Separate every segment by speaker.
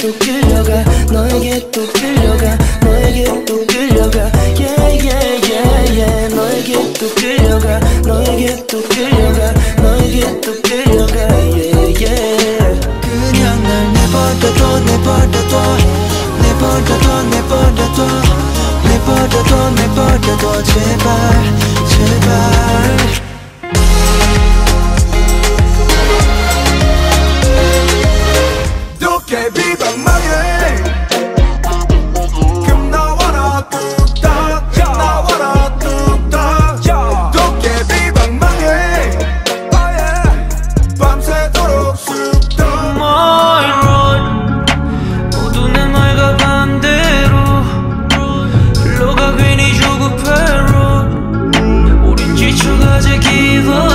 Speaker 1: 또 끌려가 너에게 또
Speaker 2: give
Speaker 3: up.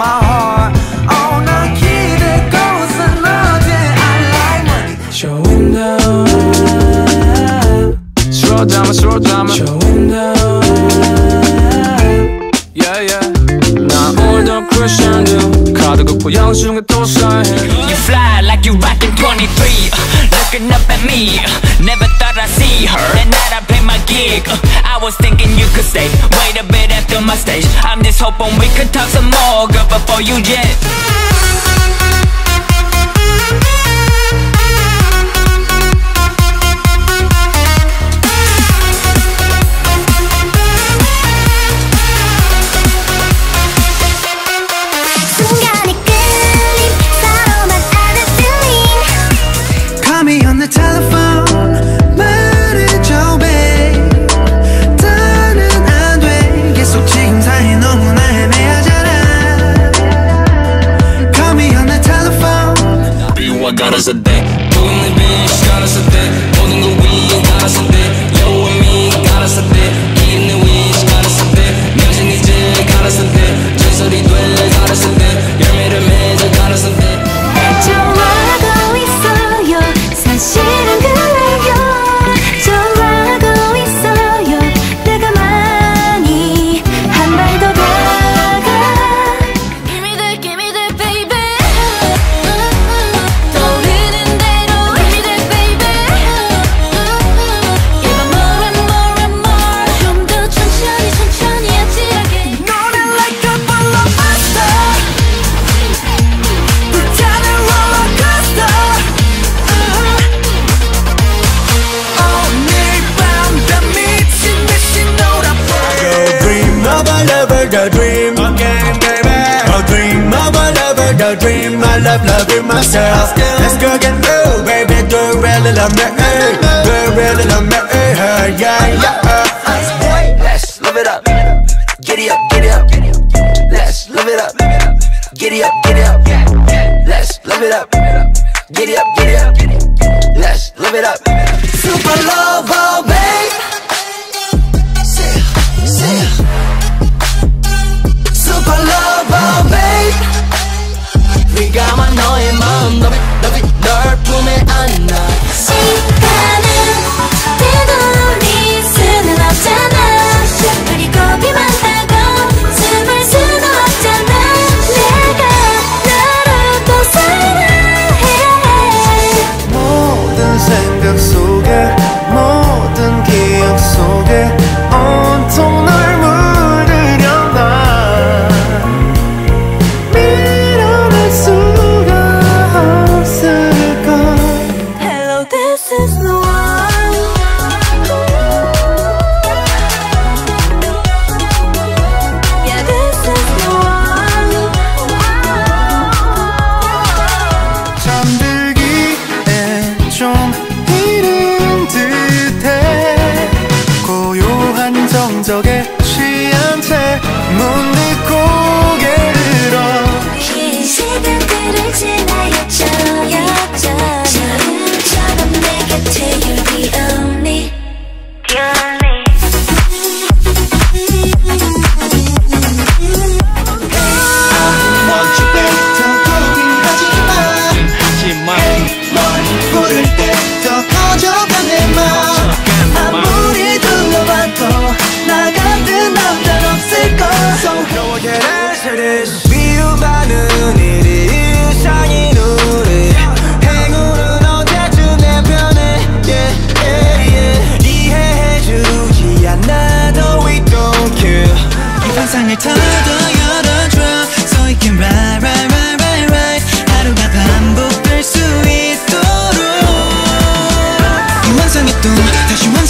Speaker 3: my heart on a key that goes unloved. Yeah, I like money.
Speaker 2: Show window. Slow down, slow down. Show window. Yeah, yeah. 나 오늘도 크루션도 카드 긋고 양심에 또 쌓여
Speaker 4: You fly like you rockin' 23 Looking up at me Never thought I'd see her That night I played my gig I was thinking you could stay Wait a bit after my stage hoping we could talk some more Girl, before you jet.
Speaker 3: a
Speaker 1: dream, my love loving myself. Let's go get low, baby, do really love me eh? Do really love me, eh? yeah, yeah.
Speaker 5: Let's love it up, giddy up, giddy up. Let's love it up, giddy up, giddy up. Let's love it up, giddy up, giddy up. Let's love it up. Super
Speaker 6: love.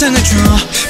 Speaker 1: 다시 환상을 줘 보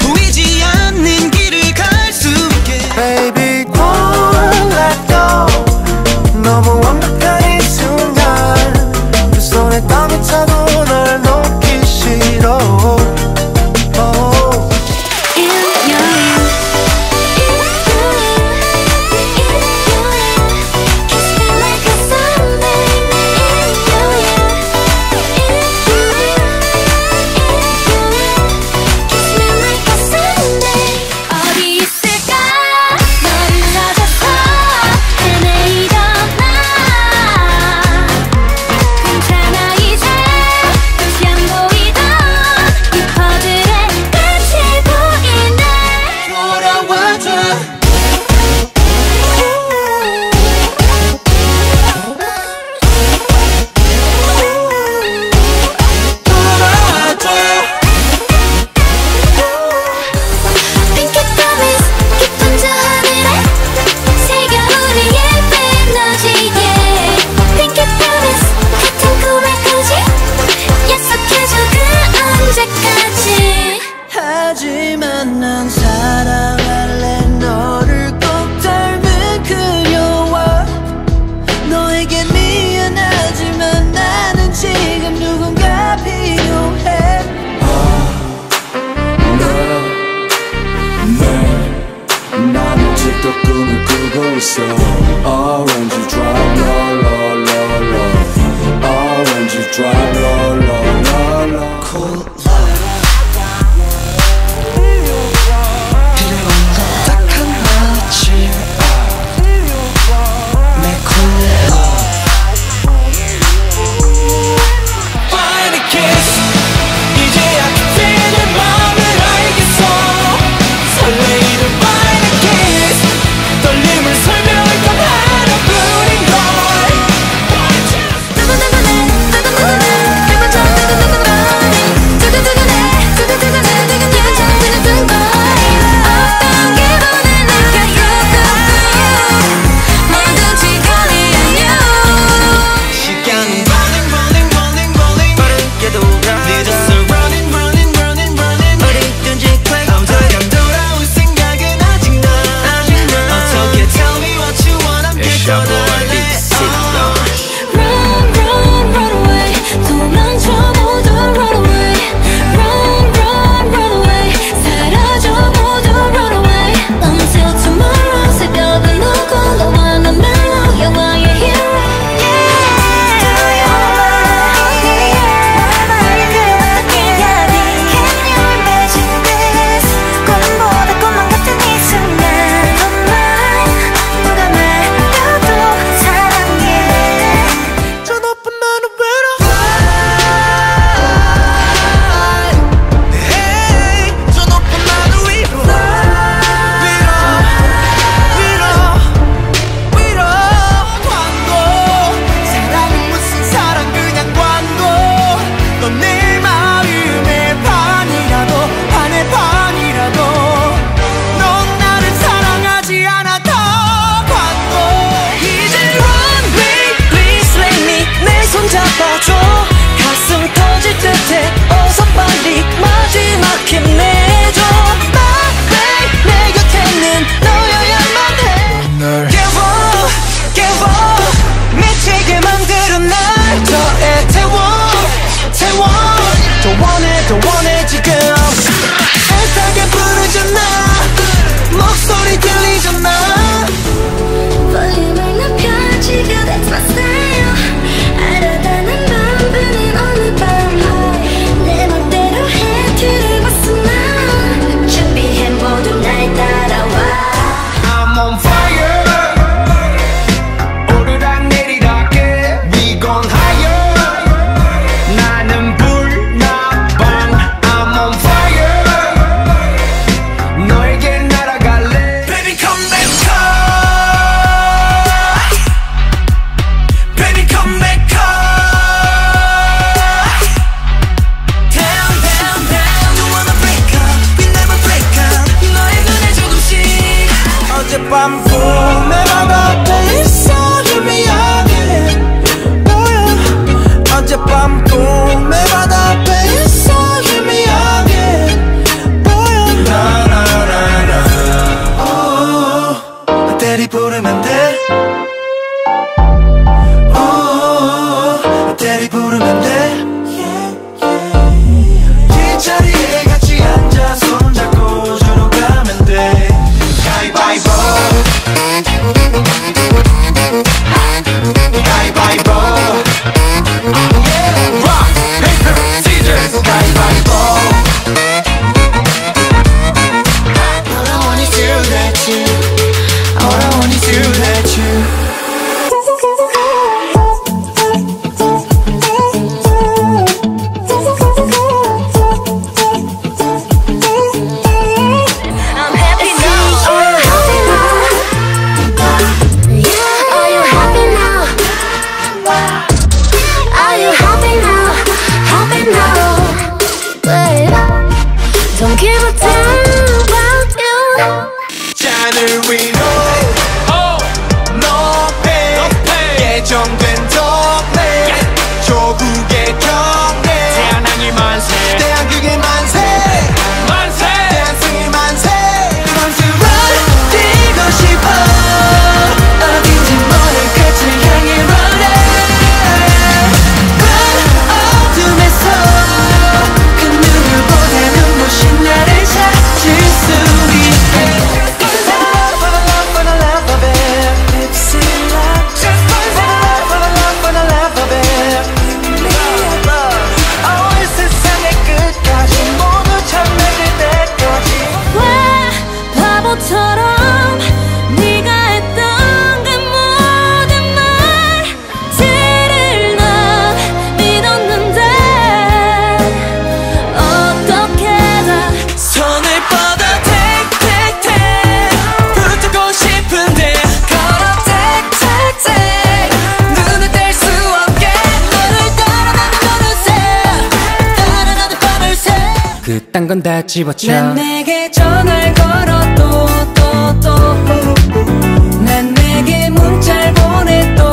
Speaker 7: we know. Oh,
Speaker 1: no pain. No pain.
Speaker 2: 예정. 딴 건 다 집어쳐.
Speaker 4: 난 내게 전화를 걸어 또 또또난 내게 문자를 보내 또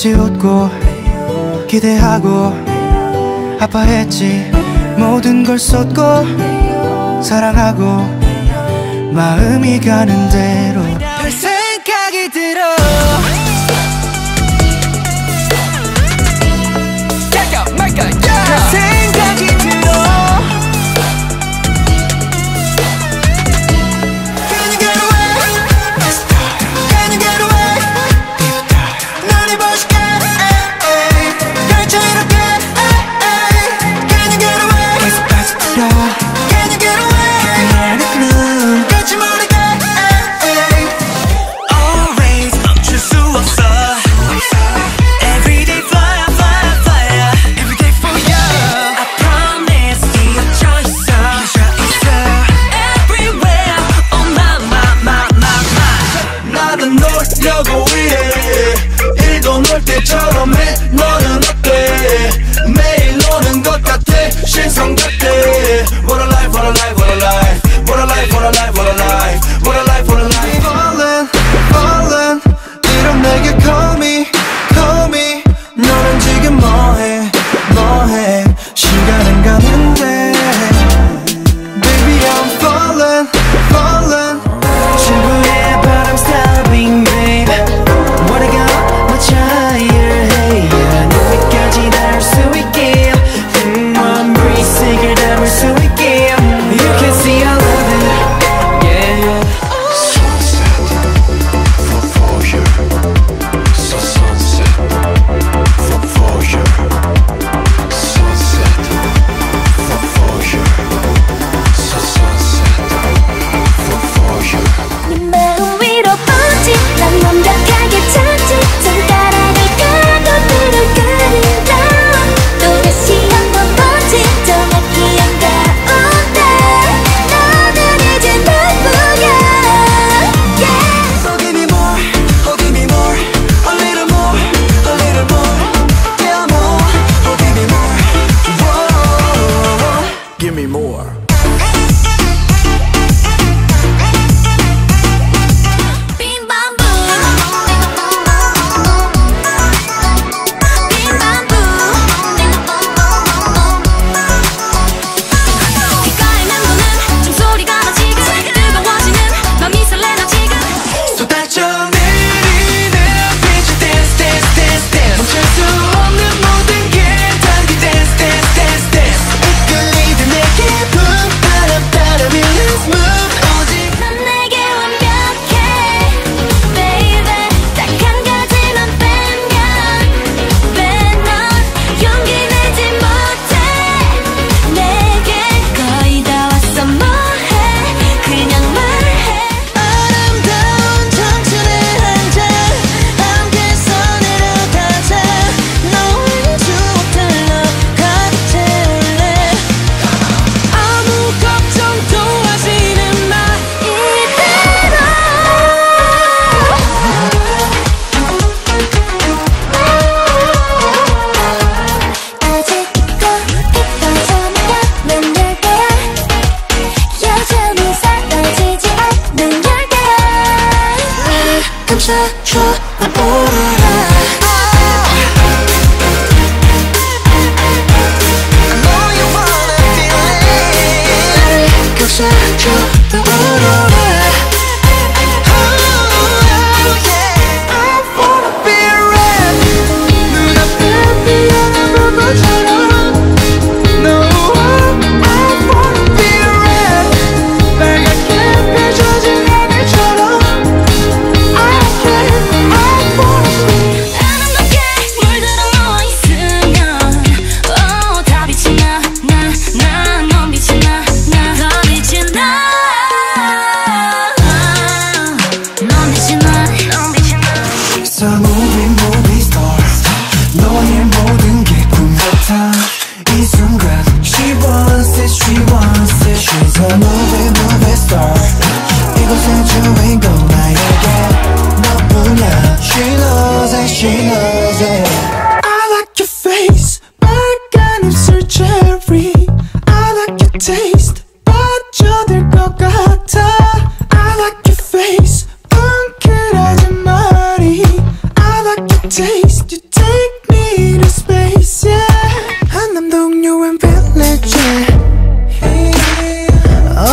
Speaker 1: 같이 웃고 기대하고 아파했지. 모든 걸 쏟고 사랑하고 마음이 가는데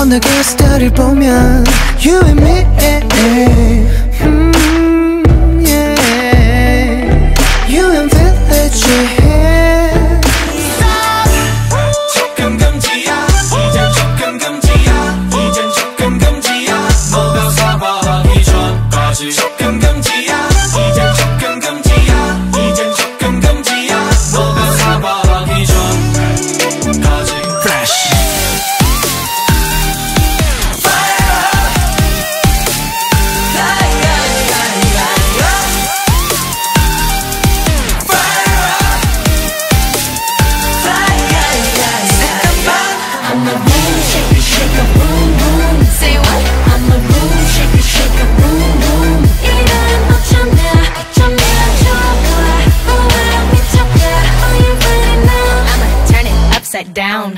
Speaker 1: on the
Speaker 4: girls'
Speaker 1: 다리를 보면 You and me.
Speaker 4: down.